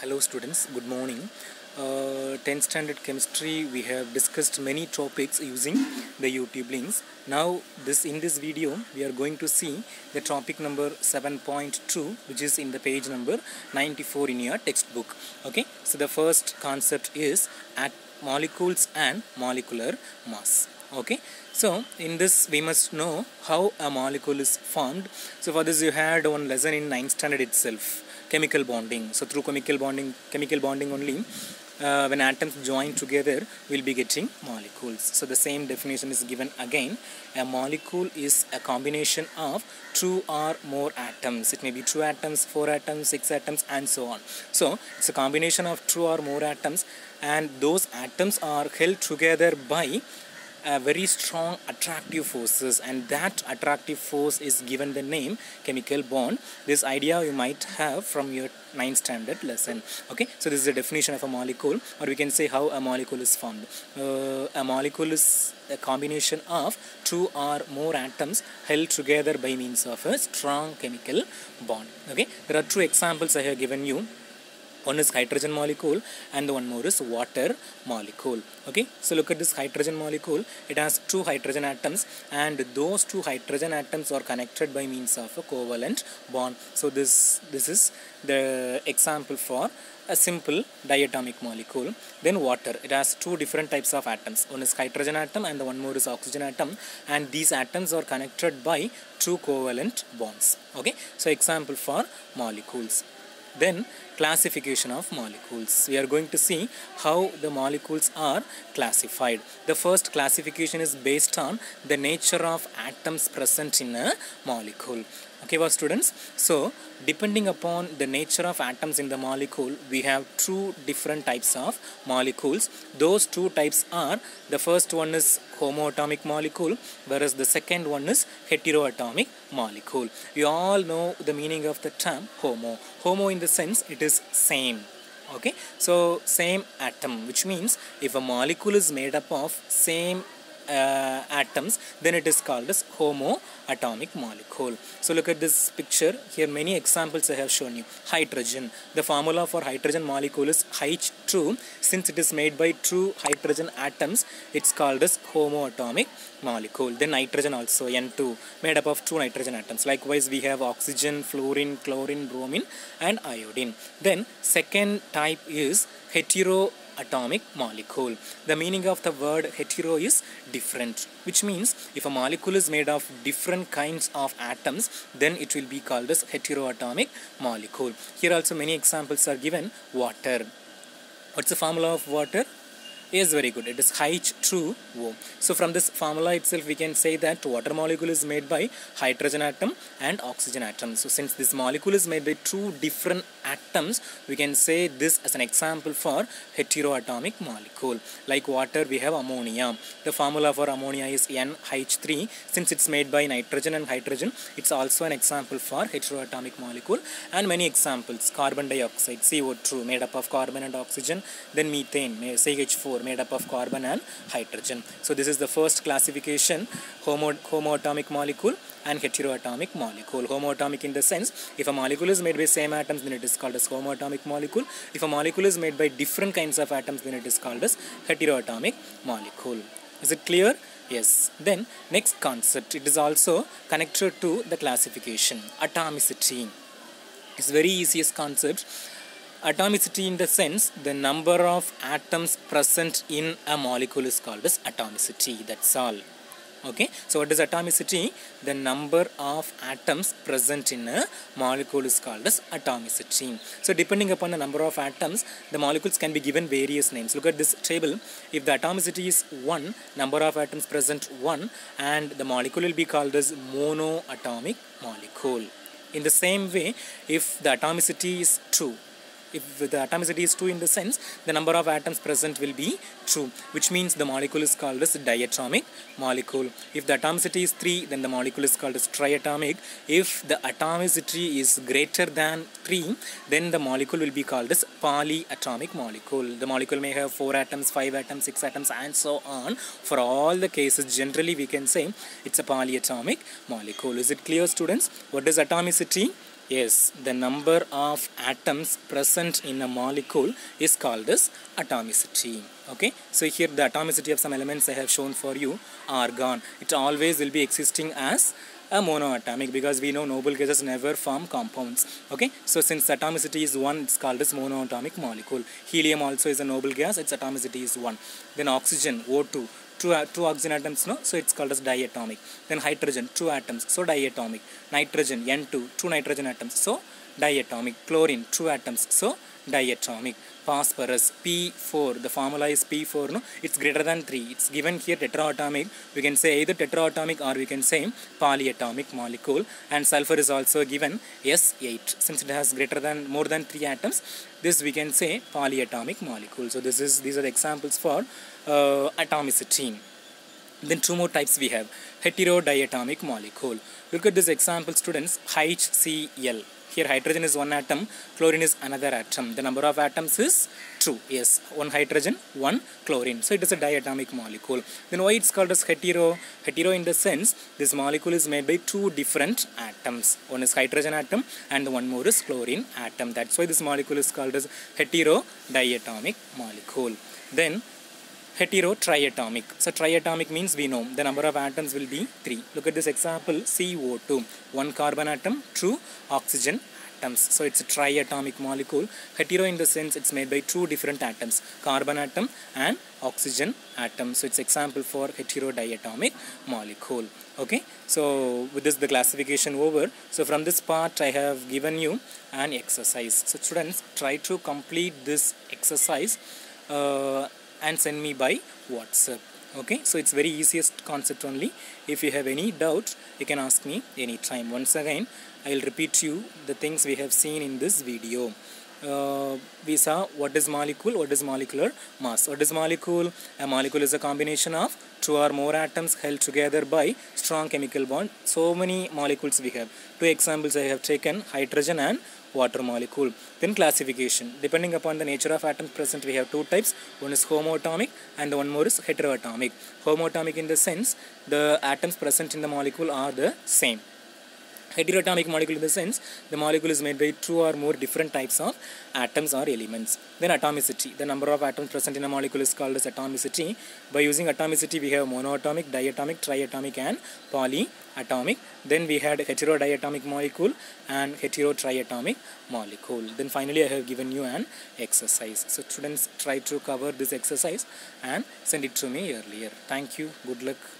Hello students, good morning. Uh, 10th standard chemistry we have discussed many topics using the YouTube links. Now this in this video we are going to see the topic number 7.2 which is in the page number 94 in your textbook. Okay, so the first concept is at molecules and molecular mass. Okay, so in this we must know how a molecule is formed. So for this you had one lesson in 9th standard itself chemical bonding. So through chemical bonding chemical bonding only uh, when atoms join together we'll be getting molecules. So the same definition is given again. A molecule is a combination of two or more atoms. It may be two atoms four atoms six atoms and so on. So it's a combination of two or more atoms and those atoms are held together by a very strong attractive forces and that attractive force is given the name chemical bond. This idea you might have from your 9th standard lesson. Okay so this is the definition of a molecule or we can say how a molecule is formed. Uh, a molecule is a combination of two or more atoms held together by means of a strong chemical bond. Okay there are two examples i have given you one is hydrogen molecule and the one more is water molecule. Okay? So look at this hydrogen molecule. It has two hydrogen atoms and those two hydrogen atoms are connected by means of a covalent bond. So this this is the example for a simple diatomic molecule. Then water. It has two different types of atoms. One is hydrogen atom and the one more is oxygen atom. And these atoms are connected by two covalent bonds. Okay? So example for molecules. Then classification of molecules. We are going to see how the molecules are classified. The first classification is based on the nature of atoms present in a molecule okay well students so depending upon the nature of atoms in the molecule we have two different types of molecules. Those two types are the first one is homoatomic molecule whereas the second one is heteroatomic molecule. You all know the meaning of the term homo. Homo in the sense it is same. Okay so same atom which means if a molecule is made up of same uh, atoms then it is called as homoatomic molecule. So look at this picture. Here many examples i have shown you. Hydrogen. The formula for hydrogen molecule is h2 since it is made by two hydrogen atoms it's called as homoatomic molecule. Then nitrogen also n2 made up of two nitrogen atoms. Likewise we have oxygen fluorine chlorine bromine and iodine. Then second type is hetero atomic molecule. The meaning of the word hetero is different, which means if a molecule is made of different kinds of atoms, then it will be called as heteroatomic molecule. Here also many examples are given. Water. What's the formula of water? Is very good. It is H2O so from this formula itself we can say that water molecule is made by hydrogen atom and oxygen atom. So since this molecule is made by two different atoms we can say this as an example for heteroatomic molecule. Like water we have ammonia. The formula for ammonia is NH3 since it's made by nitrogen and hydrogen it's also an example for heteroatomic molecule and many examples. Carbon dioxide CO2 made up of carbon and oxygen then methane CH4 made up of carbon and hydrogen. So this is the first classification homo homoatomic molecule and heteroatomic molecule. Homoatomic in the sense if a molecule is made by same atoms then it is called as homoatomic molecule. If a molecule is made by different kinds of atoms then it is called as heteroatomic molecule. Is it clear? Yes. Then next concept it is also connected to the classification atomicity. It's very easiest concept atomicity in the sense the number of atoms present in a molecule is called as atomicity that's all. Okay? So what is atomicity the number of atoms present in a molecule is called as atomicity so depending upon the number of atoms the molecules can be given various names. Look at this table. If the atomicity is 1 number of atoms present 1 and the molecule will be called as monoatomic molecule. In the same way if the atomicity is 2 if the atomicity is 2 in the sense the number of atoms present will be 2 which means the molecule is called as diatomic molecule. If the atomicity is 3 then the molecule is called as triatomic. If the atomicity is greater than 3 then the molecule will be called as polyatomic molecule. The molecule may have 4 atoms 5 atoms 6 atoms and so on. For all the cases generally we can say it's a polyatomic molecule. Is it clear students? What is atomicity Yes, the number of atoms present in a molecule is called as atomicity. Okay, so here the atomicity of some elements I have shown for you. Argon. it always will be existing as a monoatomic because we know noble gases never form compounds okay so since atomicity is 1 it's called as monoatomic molecule helium also is a noble gas its atomicity is 1 then oxygen O2 two, uh, two oxygen atoms no? So it's called as diatomic. Then hydrogen two atoms. So diatomic. Nitrogen N2 two nitrogen atoms. So diatomic chlorine two atoms. So diatomic phosphorus P4 the formula is P4 no? It's greater than 3 it's given here tetraatomic. We can say either tetraatomic or we can say polyatomic molecule. And sulfur is also given S8 since it has greater than more than 3 atoms this we can say polyatomic molecule. So this is these are the examples for uh, atomicity. Then two more types we have. Heterodiatomic molecule. Look at this example students. HCl here hydrogen is one atom chlorine is another atom. The number of atoms is two. Yes one hydrogen one chlorine. So it is a diatomic molecule. Then why it's called as hetero? Hetero in the sense this molecule is made by two different atoms. One is hydrogen atom and the one more is chlorine atom. That's why this molecule is called as hetero diatomic molecule. Then heterotriatomic. So triatomic means we know the number of atoms will be 3. Look at this example CO2. One carbon atom, two oxygen atoms. So it's a triatomic molecule. Hetero in the sense it's made by two different atoms. Carbon atom and oxygen atom. So it's example for heterodiatomic molecule. Okay. So with this the classification over. So from this part I have given you an exercise. So students try to complete this exercise uh, and send me by whatsapp okay so it's very easiest concept only if you have any doubt you can ask me anytime once again i'll repeat to you the things we have seen in this video uh, we saw what is molecule, what is molecular mass. What is molecule? A molecule is a combination of two or more atoms held together by strong chemical bond. So many molecules we have. Two examples I have taken, hydrogen and water molecule. Then classification. Depending upon the nature of atoms present, we have two types. One is homoatomic and one more is heteroatomic. Homoatomic in the sense, the atoms present in the molecule are the same heteroatomic molecule in the sense the molecule is made by two or more different types of atoms or elements. Then atomicity. The number of atoms present in a molecule is called as atomicity. By using atomicity we have monoatomic, diatomic, triatomic and polyatomic. Then we had heterodiatomic molecule and heterotriatomic molecule. Then finally I have given you an exercise. So students try to cover this exercise and send it to me earlier. Thank you. Good luck.